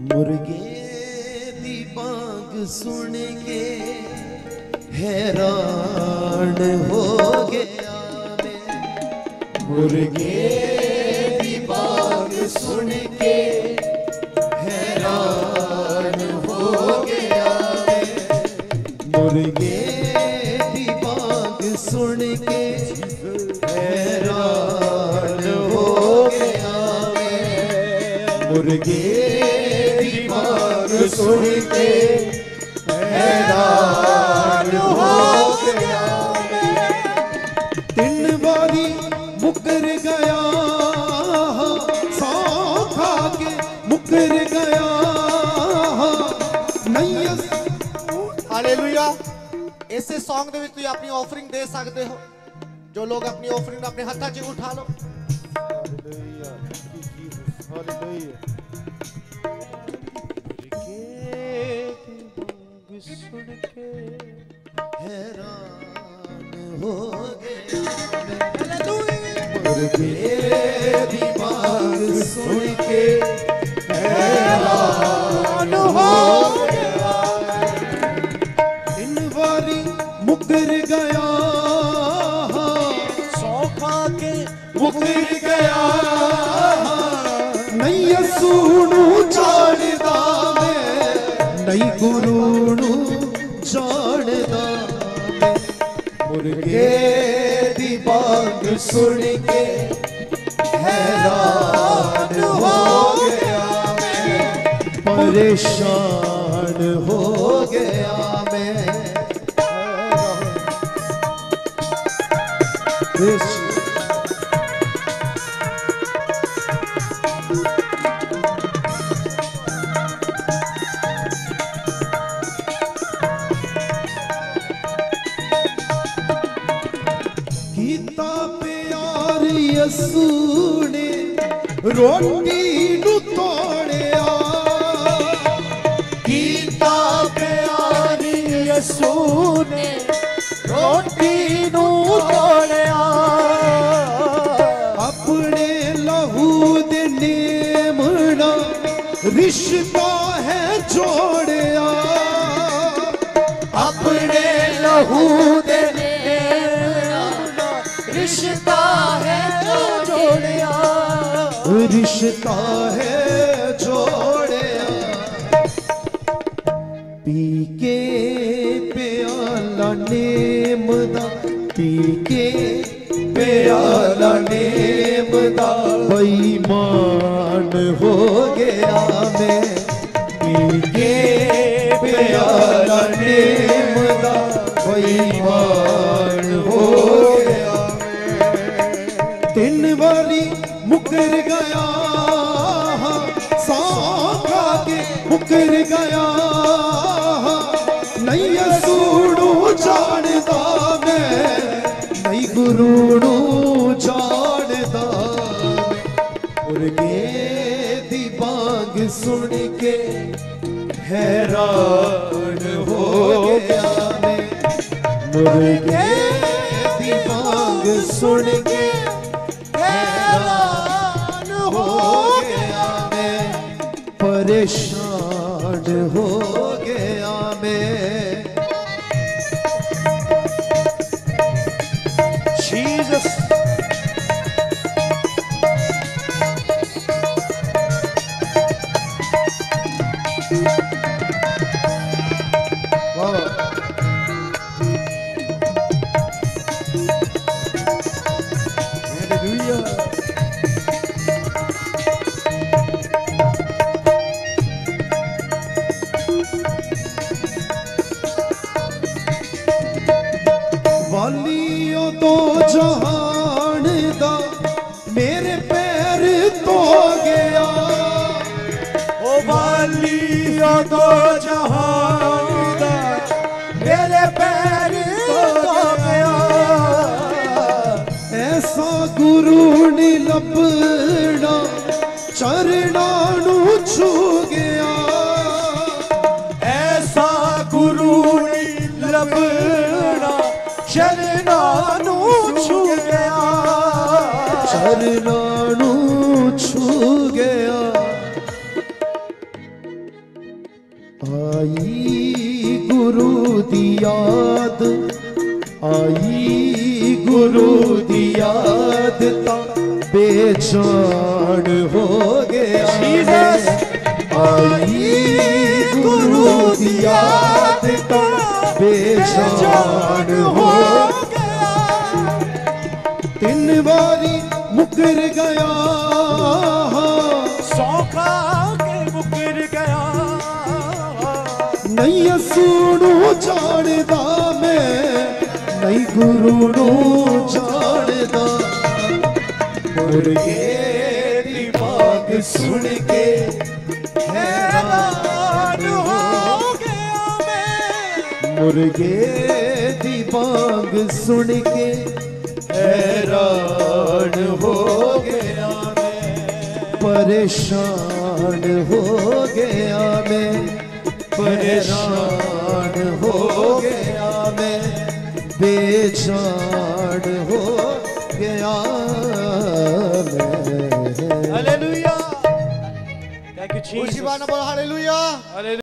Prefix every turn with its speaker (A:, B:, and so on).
A: ਮੁਰਗੇ ਦੀ ਬਾਗ ਸੁਣ ਕੇ ਹੈਰਾਨ ਹੋ ਗਿਆ ਮੈਂ ਮੁਰਗੇ ਦੀ ਬਾਗ ਸੁਣ ਕੇ ਹੈਰਾਨ ਹੋ ਗਿਆ ਮੈਂ ਮੁਰਗੇ ਦੀ ਬਾਗ ਸੁਣ ਕੇ ਹੈਰਾਨ ਹੋ ਗਿਆ ਮੈਂ ਮੁਰਗੇ ਦੀ ਬਾਗ ਸੁਣ ਕੇ ਹੈਰਾਨ ਹੋ ਗਿਆ ਮੈਂ ਤਿੰਨ ਵਾਰੀ ਮੁਕਰ ਗਿਆ ਸੌ ਖਾ ਕੇ ਮੁਕਰ ਗਿਆ ਨਹੀਂ ਅਸ-
B: ਹਾਲੇਲੂਇਆ ਇਸੇ Song ਦੇ ਵਿੱਚ ਤੁਸੀਂ ਆਪਣੀ ਆਫਰਿੰਗ ਦੇ ਸਕਦੇ ਹੋ ਜੋ ਲੋਕ ਆਪਣੀ ਆਫਰਿੰਗ ਆਪਣੇ ਹੱਥਾਂ 'ਚ ਉਠਾ ਲਓ
C: Hallelujah. Thank
A: सुन के हैरान हो गए। बीमार सुन
B: के हैरान हो
A: इन बारी मुकर गया सौखा के मुकर गया नहीं सूनू छाड़दा नहीं गुरु मुड़ के सुन के हैरान हो गया मैं। परेशान हो गया मैं। ಯಸ್ಸೂಡೆ ರೋಟೀನು ತೋಡೆಯ ಗೀತಾ ಪ್ಯಾರಿ ಯಸ್ಸೂನೆ ರೋಟೀನು ತೋಡೆಯ अपने लहू दे नेमना रिश्ता है जोड़िया अपने लहू दे नेमना रिश्ता ਰਿਸ਼ਤਾ ਹੈ ਜੋੜਿਆ ਪੀ ਕੇ ਪਿਆਲਾ ਨੇਮ ਦਾ ਪੀ ਕੇ ਪਿਆਲਾ ਨੇਮ ਦਾ ਬੇਈਮਾਨ ਹੋ ਗਿਆ ਮੈਂ ਪੀ ਕੇ ਪਿਆਲਾ ਨੇਮ ਦਾ ਬੇਈਮਾਨ फिर गया। नहीं सूड़ू जाणदा मैं, नहीं गुरूड़ू जाणदा मुर्गे दी सुन के हैरान हो गया मैं। मुर्गे दी सुन के हैरान हो गया मैं। परेशान ਗਿਆ ਜਹਾਨ ਦਾ ਮੇਰੇ ਪੈਰ ਧੋ ਗਿਆ।
C: ਉਹ ਵਾਲੀ ਉਦੋਂ ਜਹਾਨ
A: परनाणु छू गया आई गुरु दी आई गुरु दी याद ता बेजान हो गया आई गुरु दियाद ता बेजान हो मुकर गया सौ के मुकर गया नहीं सूणू जानेदा मैं नहीं गुरु नू
C: मुर्गे दिमाग सुन के
A: हैरान हो गया मैं। मुर्गे दी बाग सुन के परेशान हो गया मैं परेशान हो गया मैं बेचान हो गया मैं।
C: हालेलुया थैंक यू
B: जीसस
C: उसी
B: बार ना बोलो हालेलुया